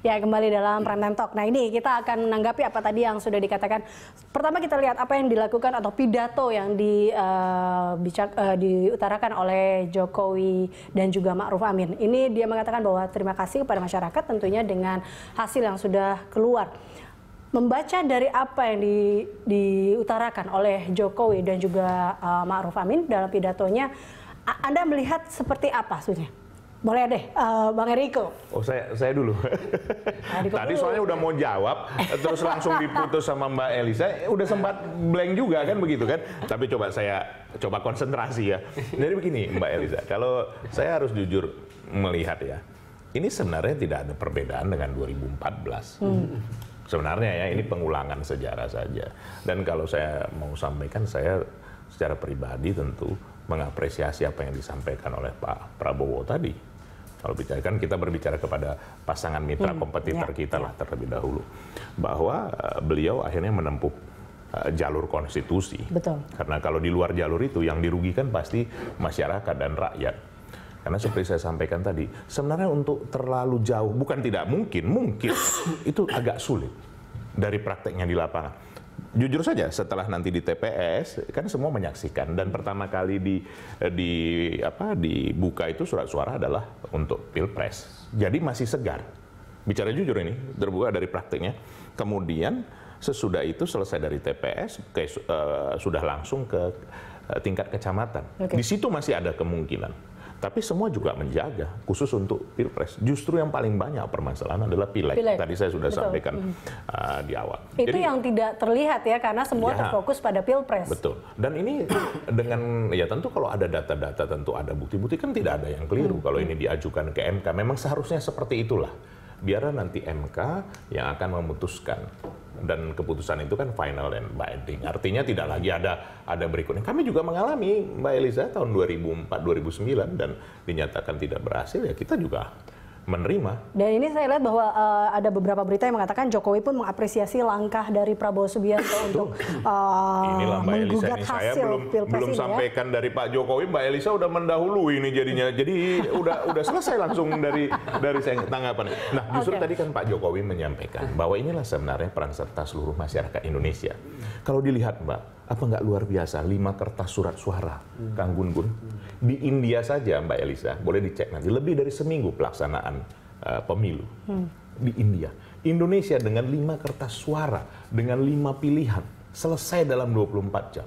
Ya kembali dalam Prime Time Talk. Nah ini kita akan menanggapi apa tadi yang sudah dikatakan. Pertama kita lihat apa yang dilakukan atau pidato yang di, uh, bicak, uh, diutarakan oleh Jokowi dan juga Ma'ruf Amin. Ini dia mengatakan bahwa terima kasih kepada masyarakat tentunya dengan hasil yang sudah keluar. Membaca dari apa yang di, diutarakan oleh Jokowi dan juga uh, Ma'ruf Amin dalam pidatonya, Anda melihat seperti apa sebenarnya? Boleh deh, uh, Bang Eriko. Oh saya saya dulu. Tadi soalnya udah mau jawab, terus langsung diputus sama Mbak Elisa. Udah sempat blank juga kan begitu kan? Tapi coba saya coba konsentrasi ya. Jadi begini Mbak Elisa, kalau saya harus jujur melihat ya, ini sebenarnya tidak ada perbedaan dengan 2014. Hmm. Sebenarnya ya ini pengulangan sejarah saja. Dan kalau saya mau sampaikan, saya secara pribadi tentu mengapresiasi apa yang disampaikan oleh Pak Prabowo tadi kalau bicara kan kita berbicara kepada pasangan mitra hmm, kompetitor ya, kita ya. lah terlebih dahulu bahwa uh, beliau akhirnya menempuh uh, jalur konstitusi. Betul. Karena kalau di luar jalur itu yang dirugikan pasti masyarakat dan rakyat. Karena seperti saya sampaikan tadi, sebenarnya untuk terlalu jauh bukan tidak mungkin, mungkin itu agak sulit dari prakteknya di lapangan jujur saja setelah nanti di TPS kan semua menyaksikan. Dan pertama kali di di apa dibuka itu surat suara adalah untuk pilpres. Jadi masih segar. Bicara jujur ini terbuka dari praktiknya. Kemudian sesudah itu selesai dari TPS ke, uh, sudah langsung ke tingkat kecamatan okay. di situ masih ada kemungkinan tapi semua juga menjaga, khusus untuk pilpres. Justru yang paling banyak permasalahan adalah pileg. pileg. Tadi saya sudah betul. sampaikan uh, di awal. Itu Jadi, yang tidak terlihat ya, karena semua ya, terfokus pada pilpres. Betul. Dan ini dengan ya tentu kalau ada data-data tentu ada bukti-bukti kan tidak ada yang keliru hmm. kalau ini diajukan ke MK. Memang seharusnya seperti itulah. Biar nanti MK yang akan memutuskan dan keputusan itu kan final dan binding. Artinya tidak lagi ada ada berikutnya. Kami juga mengalami Mbak Eliza tahun 2004 2009 dan dinyatakan tidak berhasil ya kita juga menerima. Dan ini saya lihat bahwa uh, ada beberapa berita yang mengatakan Jokowi pun mengapresiasi langkah dari Prabowo Subianto untuk uh, Inilah Mbak menggugat Elisa, hasil saya belum, belum ya. sampaikan dari Pak Jokowi, Mbak Elisa udah mendahului ini jadinya. Jadi udah udah selesai langsung dari dari saya tanggapan. Nah, justru okay. tadi kan Pak Jokowi menyampaikan bahwa inilah sebenarnya peran serta seluruh masyarakat Indonesia. Kalau dilihat, Mbak, apa nggak luar biasa? Lima kertas surat suara, hmm. Kang Gun Gun. Di India saja, Mbak Elisa, boleh dicek nanti, lebih dari seminggu pelaksanaan uh, pemilu hmm. di India. Indonesia dengan lima kertas suara, dengan lima pilihan, selesai dalam 24 jam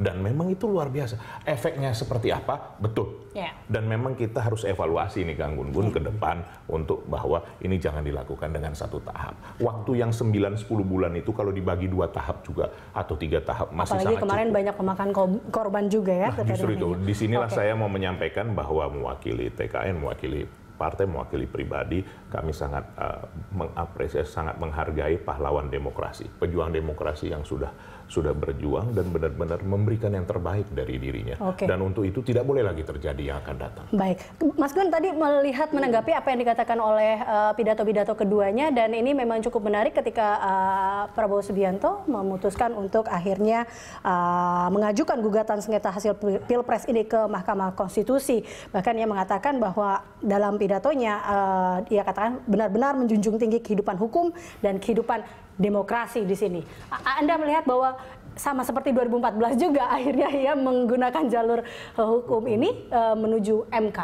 dan memang itu luar biasa. Efeknya seperti apa? Betul. Yeah. Dan memang kita harus evaluasi nih Kang Gun Gun hmm. ke depan untuk bahwa ini jangan dilakukan dengan satu tahap. Waktu yang 9-10 bulan itu kalau dibagi dua tahap juga atau tiga tahap masih Apalagi sangat kemarin cukup. banyak pemakan korban juga ya. Nah, justru itu. Di sinilah okay. saya mau menyampaikan bahwa mewakili TKN, mewakili partai mewakili pribadi, kami sangat uh, mengapresiasi, sangat menghargai pahlawan demokrasi, pejuang demokrasi yang sudah sudah berjuang dan benar-benar memberikan yang terbaik dari dirinya. Okay. Dan untuk itu tidak boleh lagi terjadi yang akan datang. Baik, Mas Gun tadi melihat menanggapi apa yang dikatakan oleh eh, pidato-pidato uh, keduanya dan ini memang cukup menarik ketika uh, Prabowo Subianto memutuskan untuk akhirnya uh, mengajukan gugatan sengketa hasil pilpres ini ke Mahkamah Konstitusi. Bahkan ia mengatakan bahwa dalam pidatonya uh, dia katakan benar-benar menjunjung tinggi kehidupan hukum dan kehidupan demokrasi di sini. Anda melihat bahwa sama seperti 2014 juga akhirnya ia menggunakan jalur uh, hukum ini uh, menuju MK.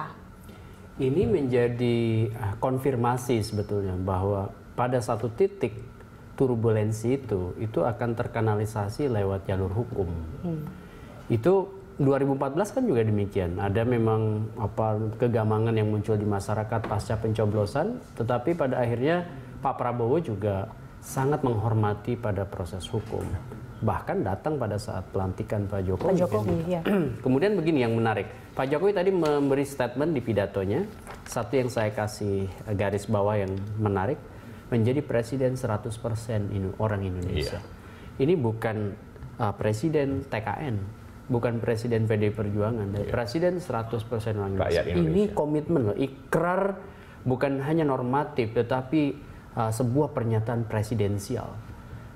Ini menjadi konfirmasi sebetulnya bahwa pada satu titik turbulensi itu itu akan terkanalisasi lewat jalur hukum. Hmm. Itu 2014 kan juga demikian. Ada memang apa kegamangan yang muncul di masyarakat pasca pencoblosan, tetapi pada akhirnya Pak Prabowo juga sangat menghormati pada proses hukum. Bahkan datang pada saat pelantikan Pak Jokowi. Pak Jokowi, kan? ya. Kemudian begini yang menarik. Pak Jokowi tadi memberi statement di pidatonya. Satu yang saya kasih garis bawah yang menarik. Menjadi presiden 100% orang Indonesia. Iya. Ini bukan uh, presiden TKN. Bukan presiden PDI Perjuangan. Iya. Presiden 100% orang Indonesia. Indonesia. Ini komitmen loh. Ikrar bukan hanya normatif. Tetapi uh, sebuah pernyataan presidensial.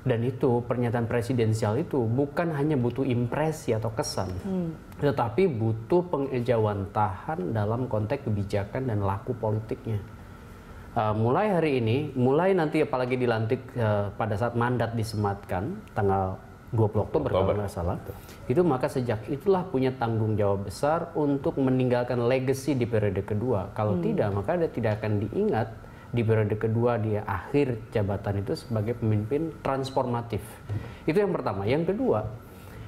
Dan itu pernyataan presidensial itu bukan hanya butuh impresi atau kesan, hmm. tetapi butuh pengejawantahan dalam konteks kebijakan dan laku politiknya. uh, mulai hari ini, mulai nanti apalagi dilantik uh, pada saat mandat disematkan tanggal 20 Oktober, kalau nggak salah, itu maka sejak itulah punya tanggung jawab besar untuk meninggalkan legacy di periode kedua. Kalau hmm. tidak, maka dia tidak akan diingat di periode kedua dia akhir jabatan itu sebagai pemimpin transformatif. Itu yang pertama. Yang kedua,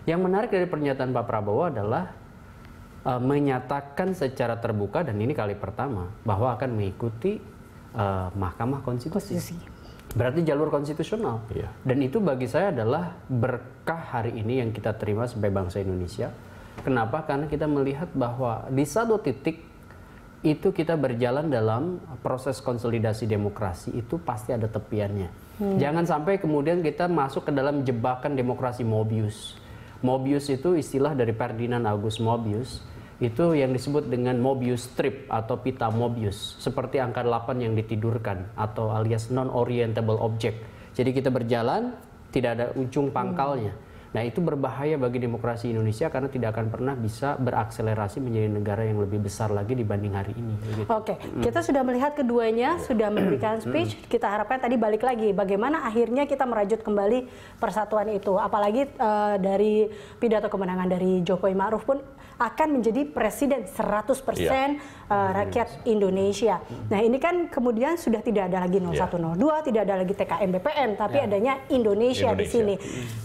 yang menarik dari pernyataan Pak Prabowo adalah uh, menyatakan secara terbuka dan ini kali pertama bahwa akan mengikuti uh, Mahkamah Konstitusi. Konstitusi. Berarti jalur konstitusional. Iya. Dan itu bagi saya adalah berkah hari ini yang kita terima sebagai bangsa Indonesia. Kenapa? Karena kita melihat bahwa di satu titik itu kita berjalan dalam proses konsolidasi demokrasi itu pasti ada tepiannya. Hmm. Jangan sampai kemudian kita masuk ke dalam jebakan demokrasi Mobius. Mobius itu istilah dari Ferdinand August Mobius itu yang disebut dengan Mobius strip atau pita Mobius seperti angka 8 yang ditidurkan atau alias non orientable object. Jadi kita berjalan tidak ada ujung pangkalnya. Nah itu berbahaya bagi demokrasi Indonesia karena tidak akan pernah bisa berakselerasi menjadi negara yang lebih besar lagi dibanding hari ini. Gitu. Oke, hmm. kita sudah melihat keduanya sudah memberikan speech. Hmm. Kita harapkan tadi balik lagi bagaimana akhirnya kita merajut kembali persatuan itu. Apalagi uh, dari pidato kemenangan dari Jokowi Ma'ruf pun akan menjadi presiden 100% yeah. uh, rakyat Indonesia. Nah, ini kan kemudian sudah tidak ada lagi 0102, yeah. tidak ada lagi TKM BPN, tapi yeah. adanya Indonesia, Indonesia di sini.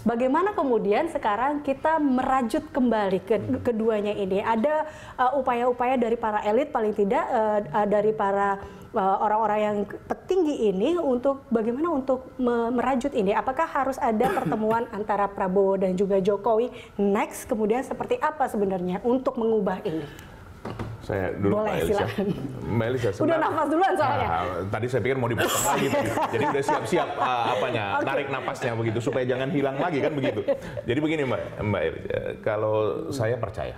Bagaimana kemudian sekarang kita merajut kembali ke keduanya ini? Ada uh, upaya-upaya uh, dari para elit paling tidak uh, uh, dari para orang-orang yang petinggi ini untuk bagaimana untuk merajut ini? Apakah harus ada pertemuan antara Prabowo dan juga Jokowi next? Kemudian seperti apa sebenarnya untuk mengubah ini? Saya dulu Boleh, Mbak Elisa. Mbak Elisa Udah nafas duluan soalnya. Nah, tadi saya pikir mau dipotong lagi. Jadi udah siap-siap uh, apanya, okay. narik napasnya begitu supaya jangan hilang lagi kan begitu. Jadi begini Mbak, Mbak Elisa, kalau saya percaya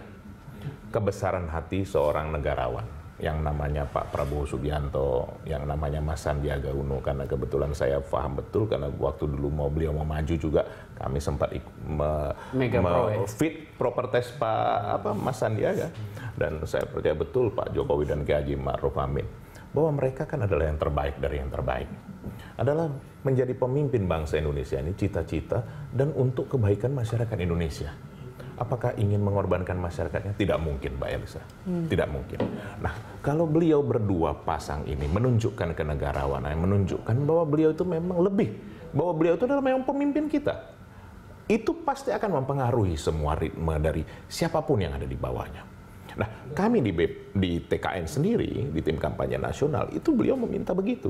kebesaran hati seorang negarawan yang namanya Pak Prabowo Subianto, yang namanya Mas Sandiaga Uno, karena kebetulan saya paham betul karena waktu dulu mau beliau mau maju juga kami sempat me, Mega me, Pro, fit properties Pak apa Mas Sandiaga. Dan saya percaya betul Pak Jokowi dan Kiai Haji Ma'ruf Amin bahwa mereka kan adalah yang terbaik dari yang terbaik. Adalah menjadi pemimpin bangsa Indonesia ini cita-cita dan untuk kebaikan masyarakat Indonesia apakah ingin mengorbankan masyarakatnya? Tidak mungkin, Mbak Elisa. Hmm. Tidak mungkin. Nah, kalau beliau berdua pasang ini menunjukkan kenegarawanan, menunjukkan bahwa beliau itu memang lebih, bahwa beliau itu adalah memang pemimpin kita. Itu pasti akan mempengaruhi semua ritme dari siapa pun yang ada di bawahnya. Nah, kami di, di TKN sendiri, di tim kampanye nasional, itu beliau meminta begitu.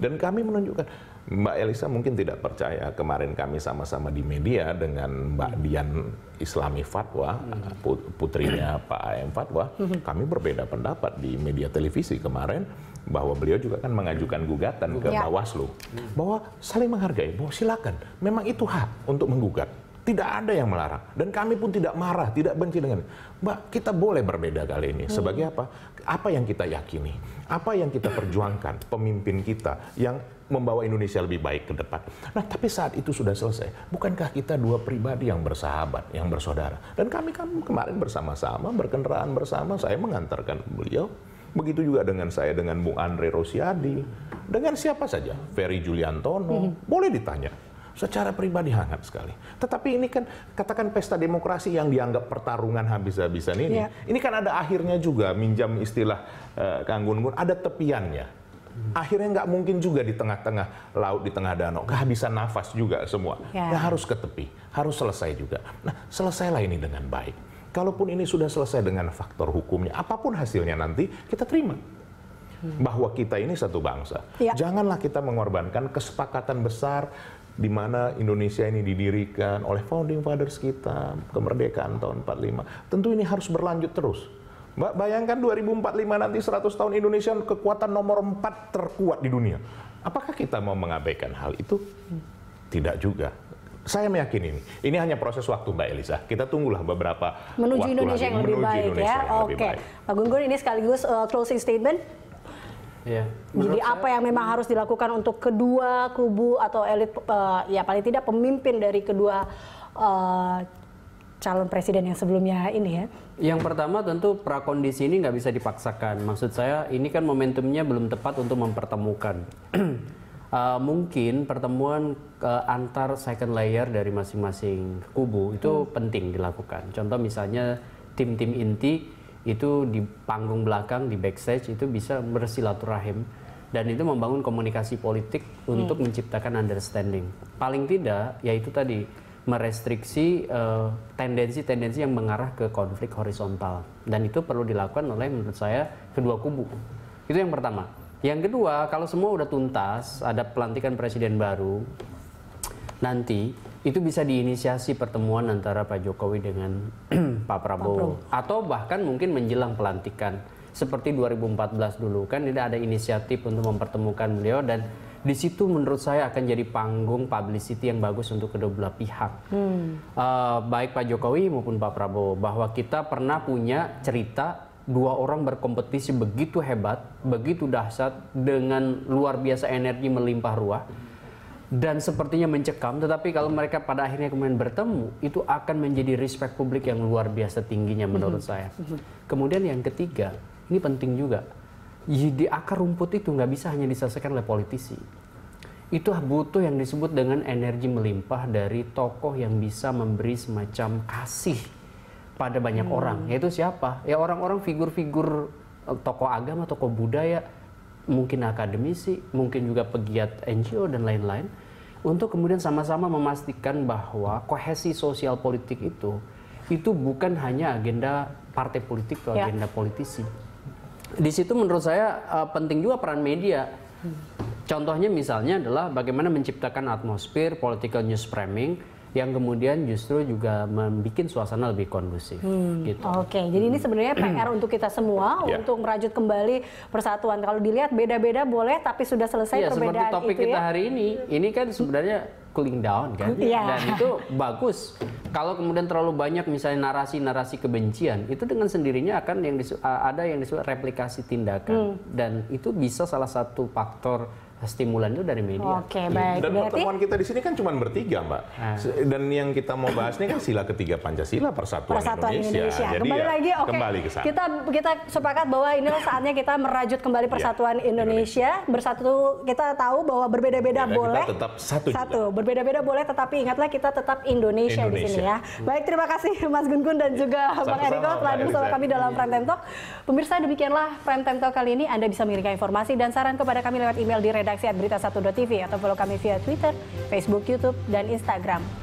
Dan kami menunjukkan, Mbak Elisa mungkin tidak percaya, kemarin kami sama-sama di media dengan Mbak Dian Islami Fatwa, putrinya Pak AM Fatwa, kami berbeda pendapat di media televisi kemarin, bahwa beliau juga kan mengajukan gugatan ke ya. Bawaslu, bahwa saling menghargai, bahwa silakan, memang itu hak untuk menggugat. Tidak ada yang melarang. Dan kami pun tidak marah, tidak benci dengan Mbak, kita boleh berbeda kali ini. Sebagai apa? Apa yang kita yakini? Apa yang kita perjuangkan? Pemimpin kita yang membawa Indonesia lebih baik ke depan. Nah, tapi saat itu sudah selesai. Bukankah kita dua pribadi yang bersahabat, yang bersaudara? Dan kami kan kemarin bersama-sama, berkendaraan bersama, saya mengantarkan beliau. Begitu juga dengan saya, dengan Bung Andre Rosiadi. Dengan siapa saja, Ferry Juliantono, hmm. boleh ditanya secara pribadi hangat sekali. Tetapi ini kan katakan pesta demokrasi yang dianggap pertarungan habis-habisan ini. Yeah. Ini kan ada akhirnya juga minjam istilah uh, Kang Gun Gun ada tepiannya. Hmm. Akhirnya nggak mungkin juga di tengah-tengah laut di tengah danau kehabisan nafas juga semua. Ya harus ke tepi, harus selesai juga. Nah selesailah ini dengan baik. Kalaupun ini sudah selesai dengan faktor hukumnya, apa pun hasilnya nanti kita terima hmm. bahwa kita ini satu bangsa. Ya. Janganlah kita mengorbankan kesepakatan besar di mana Indonesia ini didirikan oleh founding fathers kita, kemerdekaan tahun 45. Tentu ini harus berlanjut terus. Mbak bayangkan 2045 nanti 100 tahun Indonesia kekuatan nomor 4 terkuat di dunia. Apakah kita mau mengabaikan hal itu? Tidak juga. Saya meyakini ini. Ini hanya proses waktu Mbak Elisa. Kita tunggulah beberapa menuju waktu Indonesia lagi. yang lebih baik Indonesia ya. Oke. Okay. Pak Gunggun ini sekaligus uh, closing statement Ya. Jadi saya, apa yang memang harus dilakukan untuk kedua kubu atau elit uh, ya paling tidak pemimpin dari kedua uh, calon presiden yang sebelumnya ini ya? Yang pertama tentu prakondisi ini nggak bisa dipaksakan. Maksud saya ini kan momentumnya belum tepat untuk mempertemukan. uh, mungkin pertemuan uh, antar second layer dari masing-masing kubu itu hmm. penting dilakukan. Contoh misalnya tim-tim inti itu di panggung belakang di backstage itu bisa bersilaturahim dan itu membangun komunikasi politik hmm. untuk menciptakan understanding. Paling tidak yaitu tadi merestriksi uh, tendensi-tendensi yang mengarah ke konflik horizontal dan itu perlu dilakukan oleh menurut saya kedua kubu. Itu yang pertama. Yang kedua, kalau semua udah tuntas, ada pelantikan presiden baru, nanti itu bisa diinisiasi pertemuan antara Pak Jokowi dengan Pak Prabowo. Atau bahkan mungkin menjelang pelantikan. Seperti 2014 dulu, kan tidak ada inisiatif untuk mempertemukan beliau dan di situ menurut saya akan jadi panggung publicity yang bagus untuk kedua belah pihak. Hmm. Uh, baik Pak Jokowi maupun Pak Prabowo. Bahwa kita pernah punya cerita dua orang berkompetisi begitu hebat, begitu dahsyat dengan luar biasa energi melimpah ruah dan sepertinya mencekam tetapi kalau mereka pada akhirnya kemudian bertemu itu akan menjadi respect publik yang luar biasa tingginya menurut mm -hmm. saya. Kemudian yang ketiga, ini penting juga. Di akar rumput itu nggak bisa hanya diselesaikan oleh politisi. Itu butuh yang disebut dengan energi melimpah dari tokoh yang bisa memberi semacam kasih pada banyak hmm. orang. Yaitu siapa? Ya orang-orang figur-figur eh, tokoh agama, tokoh budaya, mungkin akademisi, mungkin juga pegiat NGO dan lain-lain untuk kemudian sama-sama memastikan bahwa kohesi sosial politik itu itu bukan hanya agenda partai politik atau ya. agenda politisi. Di situ menurut saya uh, penting juga peran media. Contohnya misalnya adalah bagaimana menciptakan atmosfer political news framing yang kemudian justru juga membuat suasana lebih kondusif. Hmm, gitu. Oke, okay. jadi ini sebenarnya PR untuk kita semua yeah. untuk merajut kembali persatuan. Kalau dilihat beda-beda boleh, tapi sudah selesai yeah, perbedaan seperti topik itu kita ya? hari ini, ini kan sebenarnya cooling down kan, yeah. dan itu bagus. Kalau kemudian terlalu banyak misalnya narasi-narasi kebencian, itu dengan sendirinya akan yang ada yang disebut replikasi tindakan, hmm. dan itu bisa salah satu faktor stimulan itu dari media. Oke, okay, baik. Dan Berarti... pertemuan kita di sini kan cuma bertiga, Mbak. Ah. Dan yang kita mau bahas ini kan sila ketiga Pancasila Persatuan, Persatuan Indonesia. Indonesia. Jadi kembali ya, lagi, oke. Okay. Kembali ke sana. Kita kita sepakat bahwa inilah saatnya kita merajut kembali iya, Persatuan ya, Indonesia. Indonesia. Bersatu kita tahu bahwa berbeda-beda boleh. Kita tetap satu. Satu, berbeda-beda boleh, tetapi ingatlah kita tetap Indonesia, Indonesia. di sini ya. Baik, terima kasih Mas Gun Gun dan juga Sama Bang Eriko telah bersama kami dalam Prime Time Talk. Pemirsa demikianlah Prime Time Talk kali ini. Anda bisa mengirimkan informasi dan saran kepada kami lewat email di redaksi berita 1 TV atau follow kami via Twitter, Facebook, YouTube, dan Instagram.